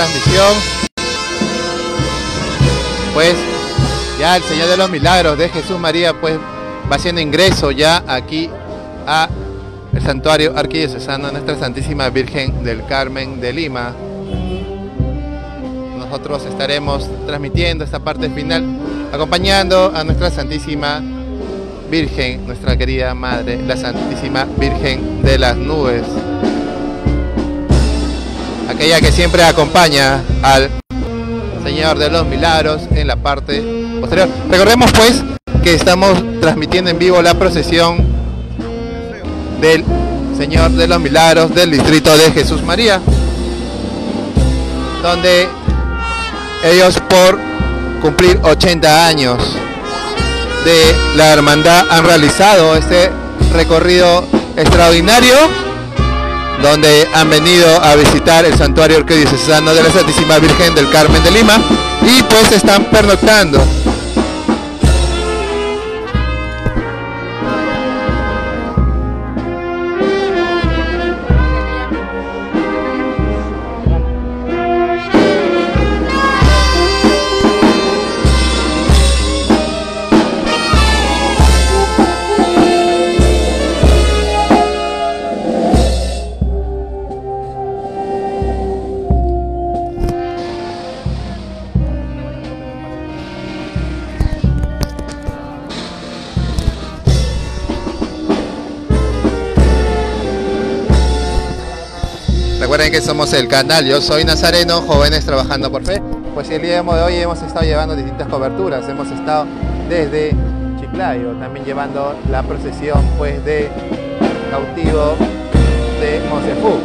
transmisión. Pues ya el Señor de los Milagros de Jesús María pues va haciendo ingreso ya aquí a el santuario arquidiocesano Nuestra Santísima Virgen del Carmen de Lima. Nosotros estaremos transmitiendo esta parte final, acompañando a nuestra Santísima Virgen, nuestra querida Madre, la Santísima Virgen de las Nubes. Aquella que siempre acompaña al Señor de los Milagros en la parte posterior. Recordemos pues que estamos transmitiendo en vivo la procesión del Señor de los Milagros del distrito de Jesús María, donde ellos por cumplir 80 años de la hermandad han realizado este recorrido extraordinario donde han venido a visitar el santuario arquidiocesano de la Santísima Virgen del Carmen de Lima. Y pues están pernoctando Que somos el canal, yo soy Nazareno, jóvenes trabajando por fe. Pues el día de hoy hemos estado llevando distintas coberturas, hemos estado desde Chiclayo, también llevando la procesión pues de cautivo de Mosefú.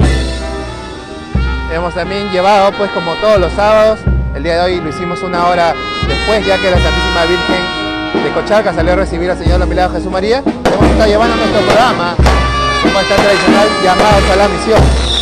Hemos también llevado pues como todos los sábados, el día de hoy lo hicimos una hora después ya que la Santísima Virgen de Cochalca salió a recibir al Señor los Milagros Jesús María, hemos estado llevando nuestro programa, como está tradicional, llamados a la misión.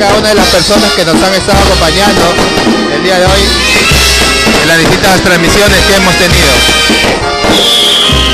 Cada una de las personas que nos han estado acompañando el día de hoy en las distintas transmisiones que hemos tenido.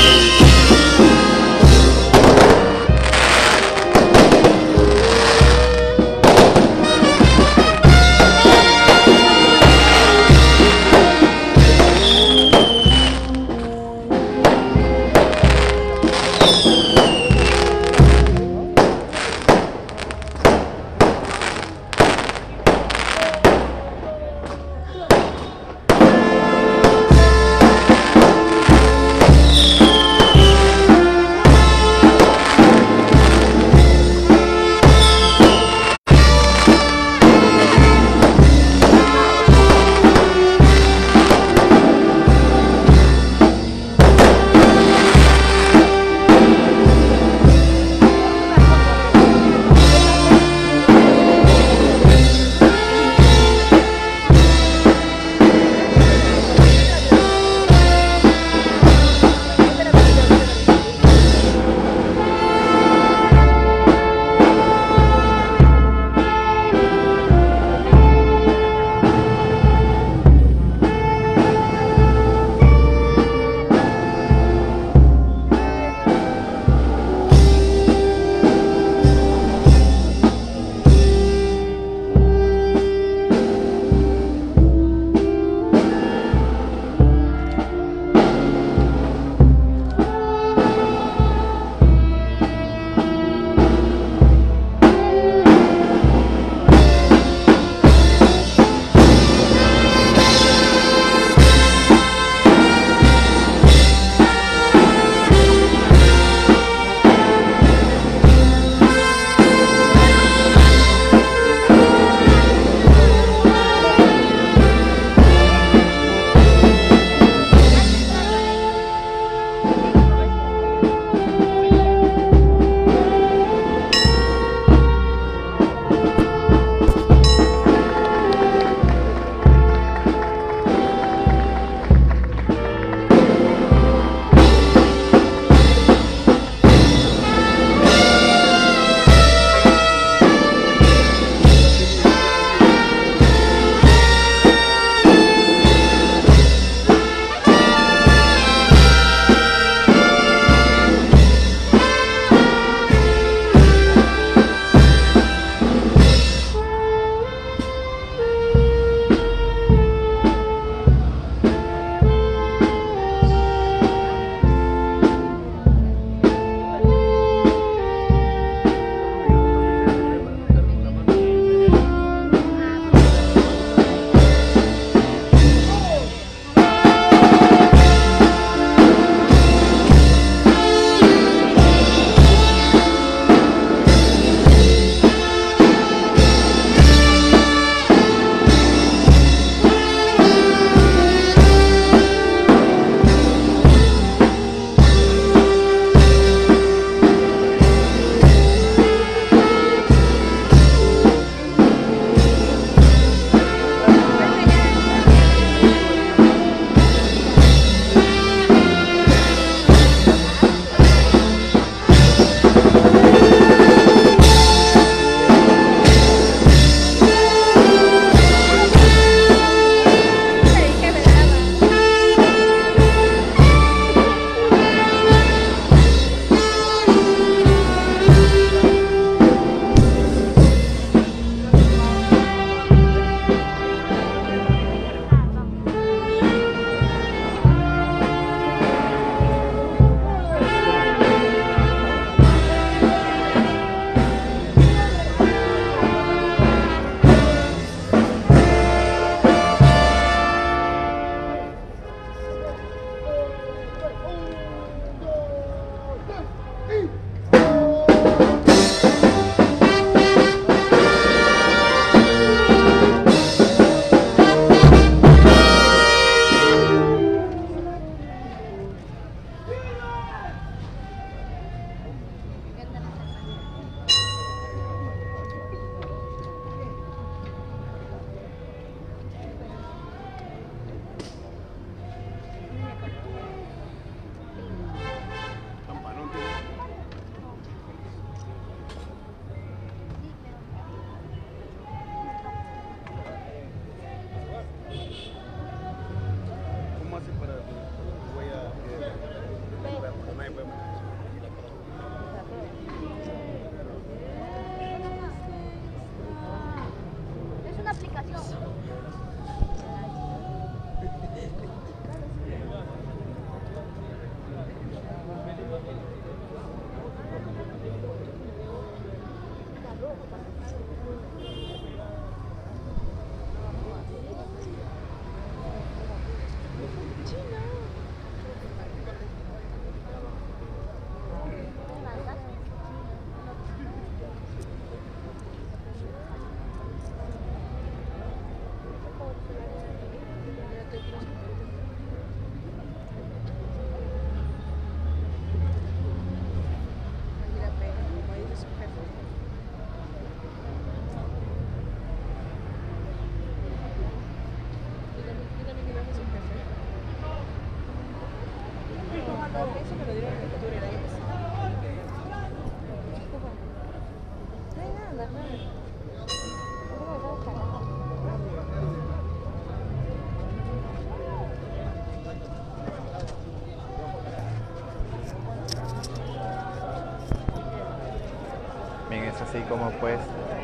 Pues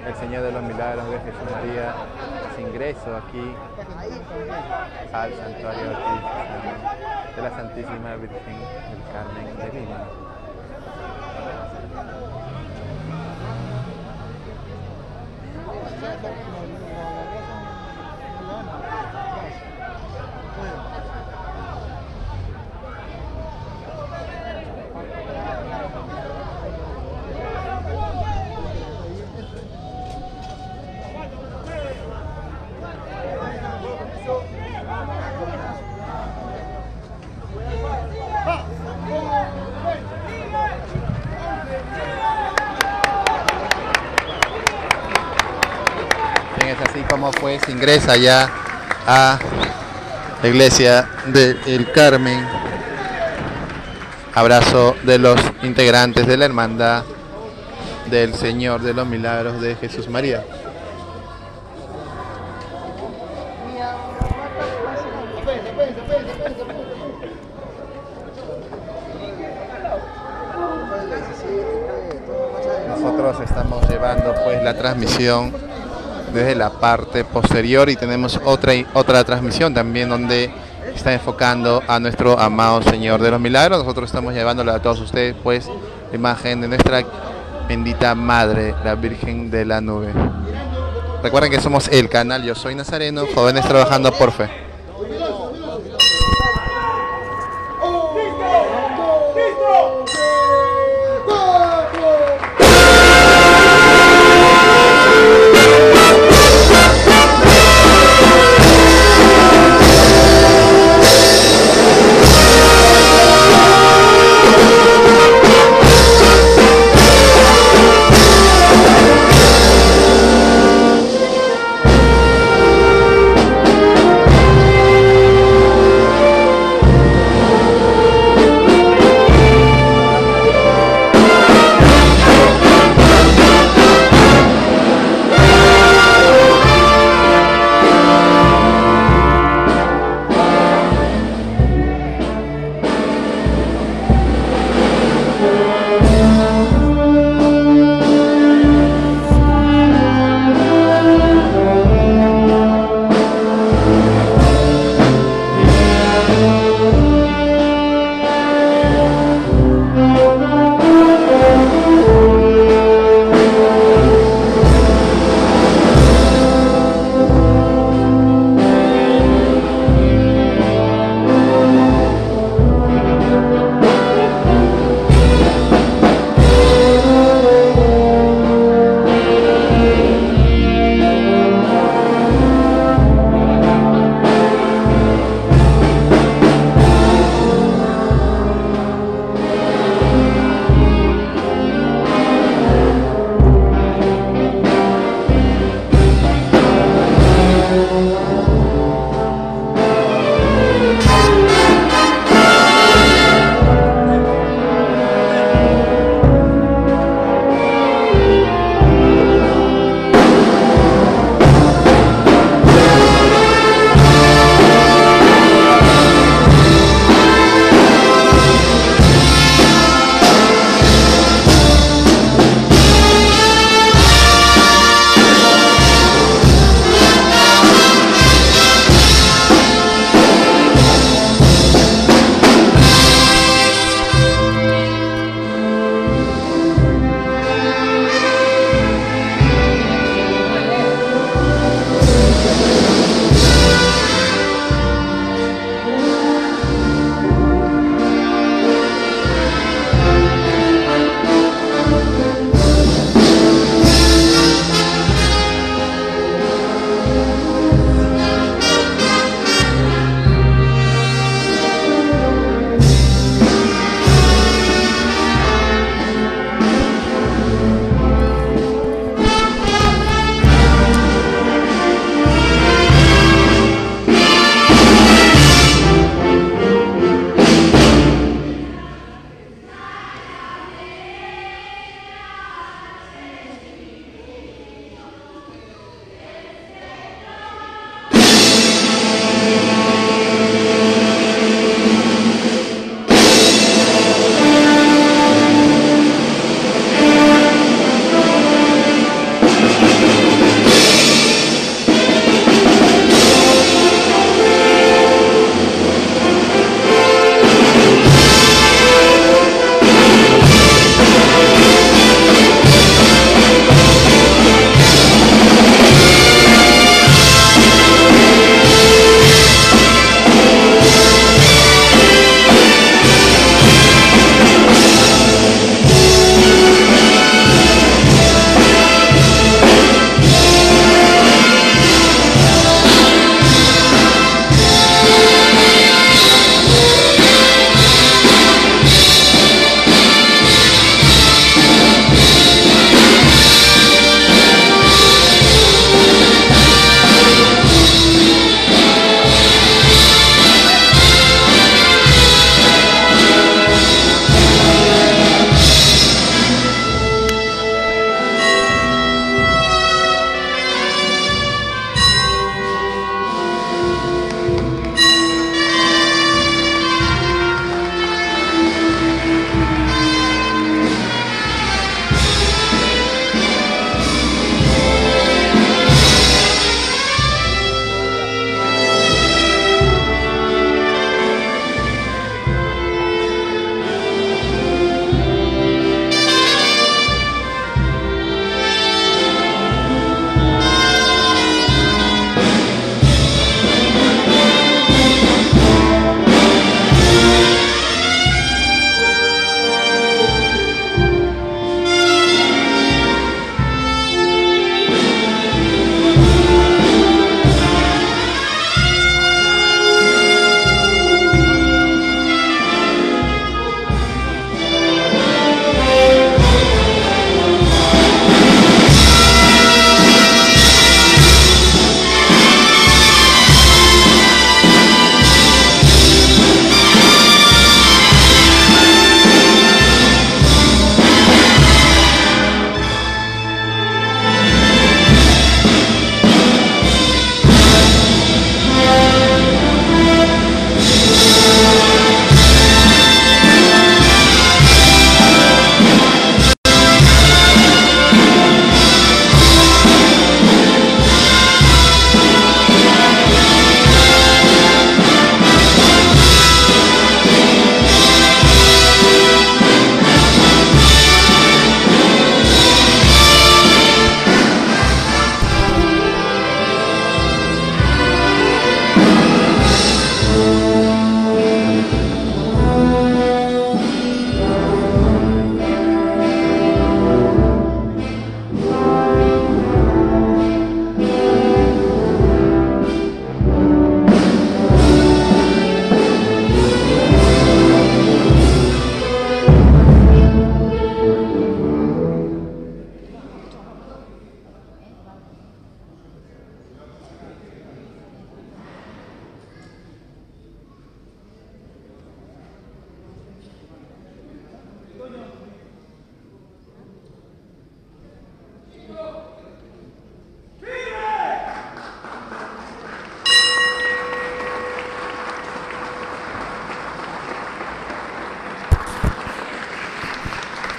el Señor de los Milagros de Jesús María se ingreso aquí al santuario de la Santísima Virgen del Carmen de Lima es así ingresa ya a la iglesia del Carmen. Abrazo de los integrantes de la hermandad del Señor de los Milagros de Jesús María. Nosotros estamos llevando pues la transmisión desde la parte posterior y tenemos otra otra transmisión también donde está enfocando a nuestro amado Señor de los Milagros. Nosotros estamos llevándole a todos ustedes pues la imagen de nuestra bendita Madre, la Virgen de la Nube. Recuerden que somos el canal Yo Soy Nazareno, jóvenes trabajando por fe.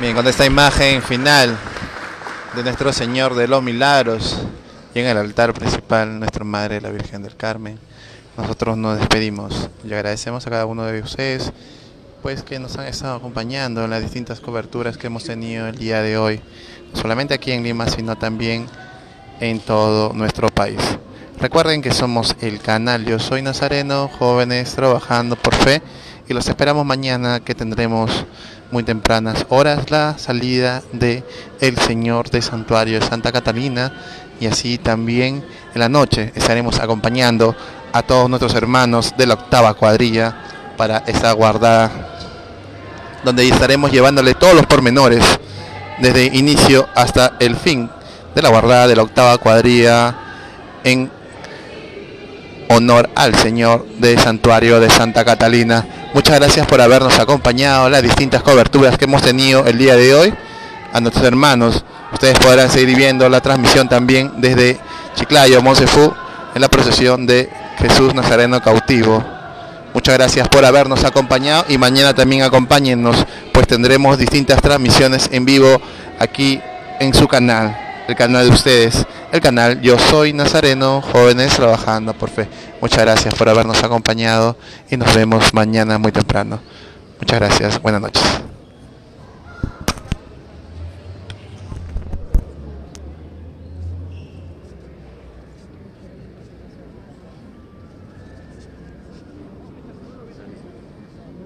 Bien, con esta imagen final de nuestro Señor de los Milagros y en el altar principal nuestra Madre la Virgen del Carmen, nosotros nos despedimos y agradecemos a cada uno de ustedes pues que nos han estado acompañando en las distintas coberturas que hemos tenido el día de hoy, no solamente aquí en Lima, sino también en todo nuestro país. Recuerden que somos el canal Yo Soy Nazareno, jóvenes trabajando por fe y los esperamos mañana que tendremos muy tempranas horas la salida de el Señor del Santuario de Santa Catalina y así también en la noche estaremos acompañando a todos nuestros hermanos de la octava cuadrilla para esa guardada donde estaremos llevándole todos los pormenores desde inicio hasta el fin de la guardada de la octava cuadrilla en honor al Señor del Santuario de Santa Catalina. Muchas gracias por habernos acompañado las distintas coberturas que hemos tenido el día de hoy. A nuestros hermanos, ustedes podrán seguir viendo la transmisión también desde Chiclayo, Monsefú, en la procesión de Jesús Nazareno cautivo. Muchas gracias por habernos acompañado y mañana también acompáñennos, pues tendremos distintas transmisiones en vivo aquí en su canal, el canal de ustedes, el canal Yo Soy Nazareno, jóvenes trabajando por fe. Muchas gracias por habernos acompañado y nos vemos mañana muy temprano. Muchas gracias, buenas noches.